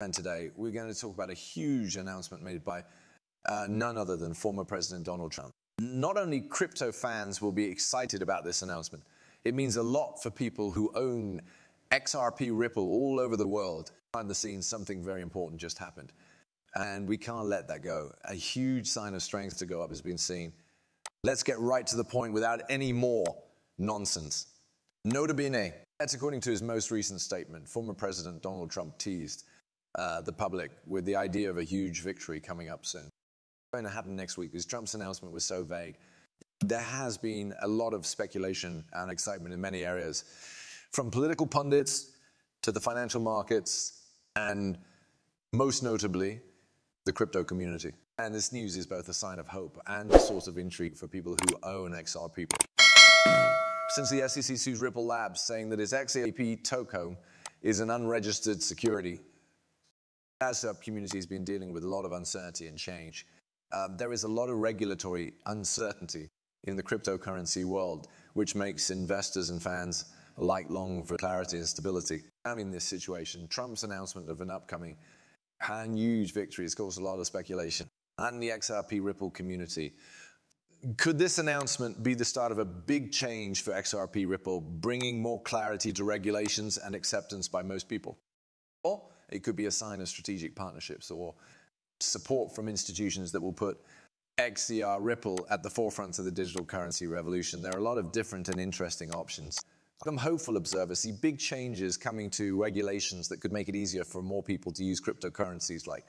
And today, we're going to talk about a huge announcement made by uh, none other than former President Donald Trump. Not only crypto fans will be excited about this announcement, it means a lot for people who own XRP Ripple all over the world. Behind the scenes, something very important just happened. And we can't let that go. A huge sign of strength to go up has been seen. Let's get right to the point without any more nonsense. Nota bene. That's according to his most recent statement. Former President Donald Trump teased uh, the public with the idea of a huge victory coming up soon. What's going to happen next week because Trump's announcement was so vague. There has been a lot of speculation and excitement in many areas, from political pundits to the financial markets, and most notably, the crypto community. And this news is both a sign of hope and a source of intrigue for people who own XRP. Since the SEC sues Ripple Labs, saying that its XRP token is an unregistered security, as the community has been dealing with a lot of uncertainty and change. Um, there is a lot of regulatory uncertainty in the cryptocurrency world, which makes investors and fans alike long for clarity and stability. And in this situation, Trump's announcement of an upcoming and huge victory has caused a lot of speculation. And the XRP Ripple community. Could this announcement be the start of a big change for XRP Ripple, bringing more clarity to regulations and acceptance by most people? Or it could be a sign of strategic partnerships or support from institutions that will put XRP Ripple at the forefront of the digital currency revolution. There are a lot of different and interesting options. Some hopeful observers see big changes coming to regulations that could make it easier for more people to use cryptocurrencies like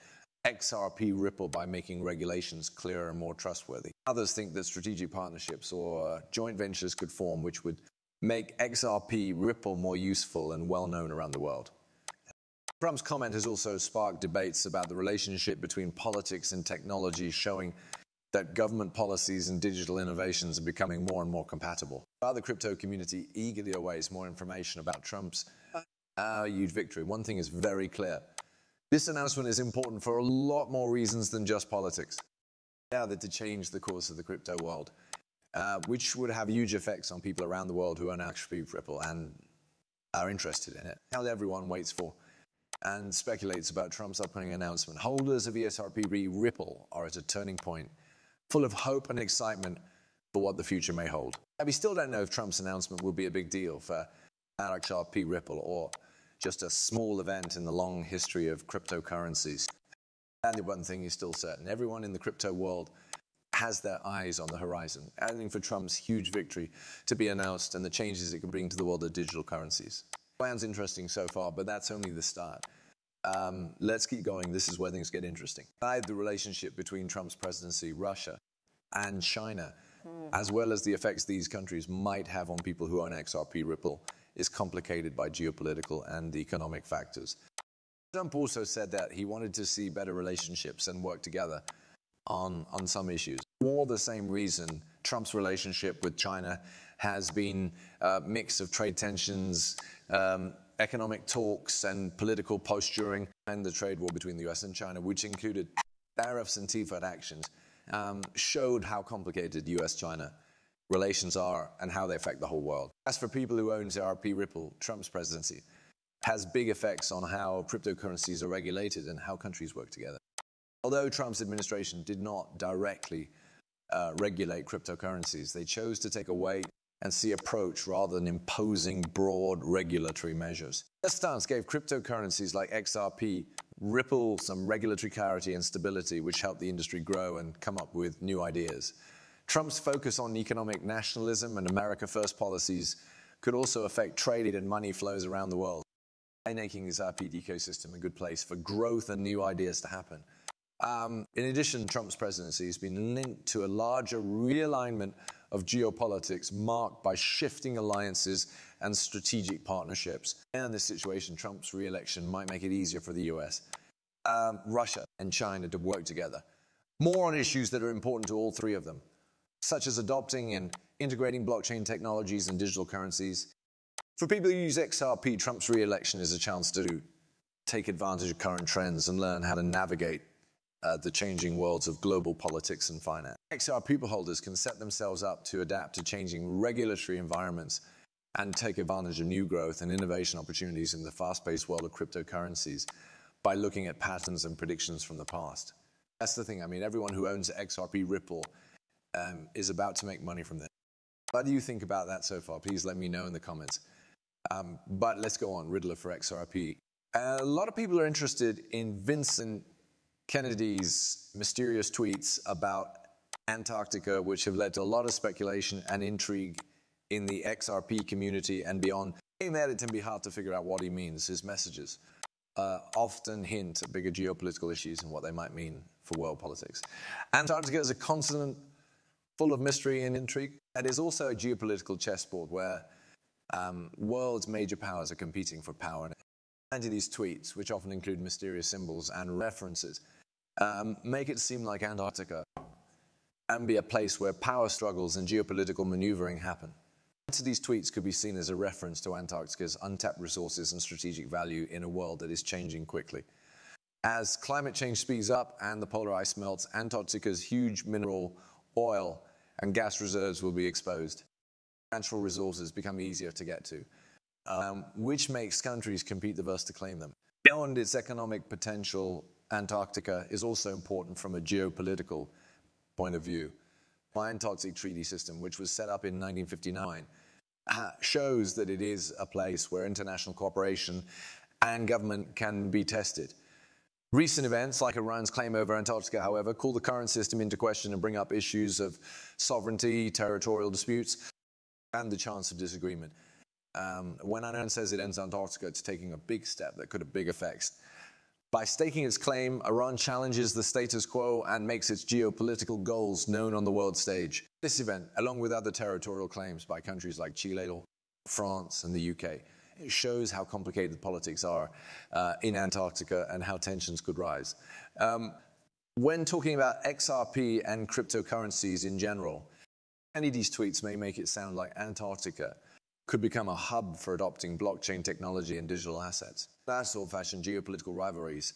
XRP Ripple by making regulations clearer and more trustworthy. Others think that strategic partnerships or uh, joint ventures could form, which would make XRP Ripple more useful and well known around the world. Trump's comment has also sparked debates about the relationship between politics and technology, showing that government policies and digital innovations are becoming more and more compatible. While the crypto community eagerly awaits more information about Trump's uh, huge victory, one thing is very clear. This announcement is important for a lot more reasons than just politics. Now that to change the course of the crypto world, uh, which would have huge effects on people around the world who own actually Ripple and are interested in it. Now everyone waits for and speculates about Trump's upcoming announcement. Holders of XRP Ripple are at a turning point, full of hope and excitement for what the future may hold. Now, we still don't know if Trump's announcement will be a big deal for XRP Ripple or just a small event in the long history of cryptocurrencies. And the one thing is still certain everyone in the crypto world has their eyes on the horizon, adding for Trump's huge victory to be announced and the changes it could bring to the world of digital currencies. Sounds interesting so far, but that's only the start. Um, let's keep going. This is where things get interesting. The relationship between Trump's presidency, Russia, and China, mm. as well as the effects these countries might have on people who own XRP Ripple, is complicated by geopolitical and economic factors. Trump also said that he wanted to see better relationships and work together on, on some issues. For the same reason, Trump's relationship with China has been a mix of trade tensions, um, economic talks, and political posturing, and the trade war between the US and China, which included tariffs and TIFAD actions, um, showed how complicated US China relations are and how they affect the whole world. As for people who own XRP Ripple, Trump's presidency has big effects on how cryptocurrencies are regulated and how countries work together. Although Trump's administration did not directly uh, regulate cryptocurrencies, they chose to take a wait and see approach rather than imposing broad regulatory measures. Their stance gave cryptocurrencies like XRP Ripple some regulatory clarity and stability, which helped the industry grow and come up with new ideas. Trump's focus on economic nationalism and America First policies could also affect trade and money flows around the world, by making the XRP ecosystem a good place for growth and new ideas to happen. Um, in addition, Trump's presidency has been linked to a larger realignment of geopolitics marked by shifting alliances and strategic partnerships. And in this situation, Trump's re-election might make it easier for the US, um, Russia, and China to work together. More on issues that are important to all three of them, such as adopting and integrating blockchain technologies and digital currencies. For people who use XRP, Trump's re-election is a chance to take advantage of current trends and learn how to navigate uh, the changing worlds of global politics and finance. XRP holders can set themselves up to adapt to changing regulatory environments and take advantage of new growth and innovation opportunities in the fast-paced world of cryptocurrencies. by looking at patterns and predictions from the past. That's the thing. I mean, everyone who owns XRP Ripple um, is about to make money from this. What do you think about that so far? Please let me know in the comments. Um, but let's go on, Riddler for XRP. A lot of people are interested in Vincent Kennedy's mysterious tweets about Antarctica, which have led to a lot of speculation and intrigue in the XRP community and beyond. In that, it can be hard to figure out what he means. His messages uh, often hint at bigger geopolitical issues and what they might mean for world politics. Antarctica is a continent full of mystery and intrigue. It is also a geopolitical chessboard where um, world's major powers are competing for power. And these tweets, which often include mysterious symbols and references, um, make it seem like Antarctica and be a place where power struggles and geopolitical maneuvering happen. These tweets could be seen as a reference to Antarctica's untapped resources and strategic value in a world that is changing quickly. As climate change speeds up and the polar ice melts, Antarctica's huge mineral, oil, and gas reserves will be exposed. Natural resources become easier to get to, um, which makes countries compete the first to claim them. Beyond its economic potential, Antarctica is also important from a geopolitical point of view. The Antarctic Treaty System, which was set up in 1959, uh, shows that it is a place where international cooperation and government can be tested. Recent events, like Iran's claim over Antarctica, however, call the current system into question and bring up issues of sovereignty, territorial disputes, and the chance of disagreement. Um, when Iran says it ends Antarctica, it's taking a big step that could have big effects. By staking its claim, Iran challenges the status quo and makes its geopolitical goals known on the world stage. This event, along with other territorial claims by countries like Chile, France, and the UK, it shows how complicated the politics are uh, in Antarctica and how tensions could rise. Um, when talking about XRP and cryptocurrencies in general, any of these tweets may make it sound like Antarctica could become a hub for adopting blockchain technology and digital assets. That old-fashioned geopolitical rivalries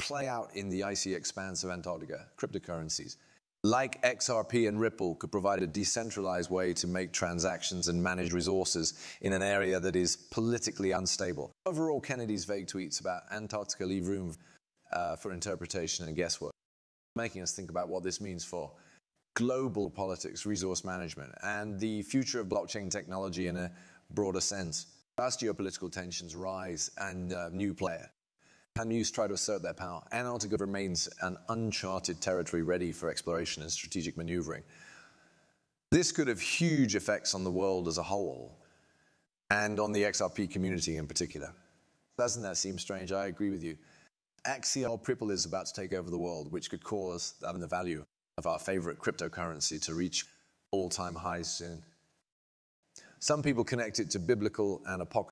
play out in the icy expanse of Antarctica, cryptocurrencies like XRP and Ripple, could provide a decentralized way to make transactions and manage resources in an area that is politically unstable. Overall, Kennedy's vague tweets about Antarctica leave room uh, for interpretation and guesswork, making us think about what this means for global politics, resource management, and the future of blockchain technology in a broader sense. As geopolitical tensions rise and uh, new player Camus try to assert their power. Antarctica remains an uncharted territory ready for exploration and strategic maneuvering. This could have huge effects on the world as a whole and on the XRP community in particular. Doesn't that seem strange? I agree with you. Axial Ripple is about to take over the world, which could cause the value of our favorite cryptocurrency to reach all-time highs soon. Some people connect it to biblical and apocryphal